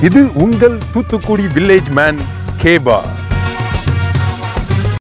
இது உங்கள் Thoothukudi village man கேபா